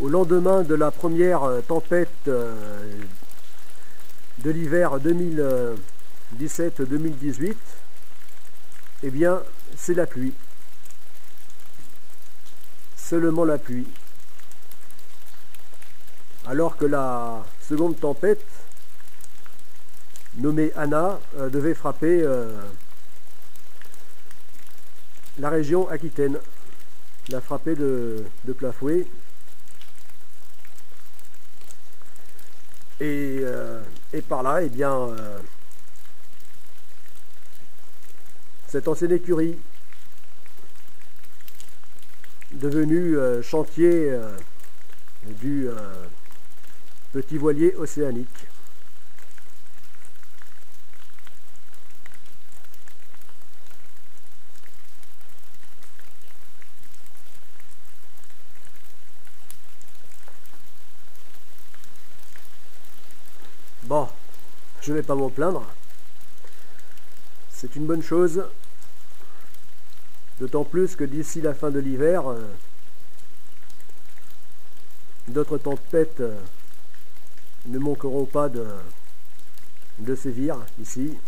au lendemain de la première euh, tempête euh, de l'hiver 2017-2018, eh bien, c'est la pluie. Seulement la pluie. Alors que la seconde tempête, nommée Anna, euh, devait frapper la région Aquitaine, la frapper de, de. Euh, et, par là, eh bien, euh, cette ancienne écurie, devenue euh, chantier du petit voilier océanique. Bon, je ne vais pas m'en plaindre. C'est une bonne chose. D'autant plus que d'ici la fin de l'hiver, euh, d'autres tempêtes euh, ne manqueront pas de, de sévir ici.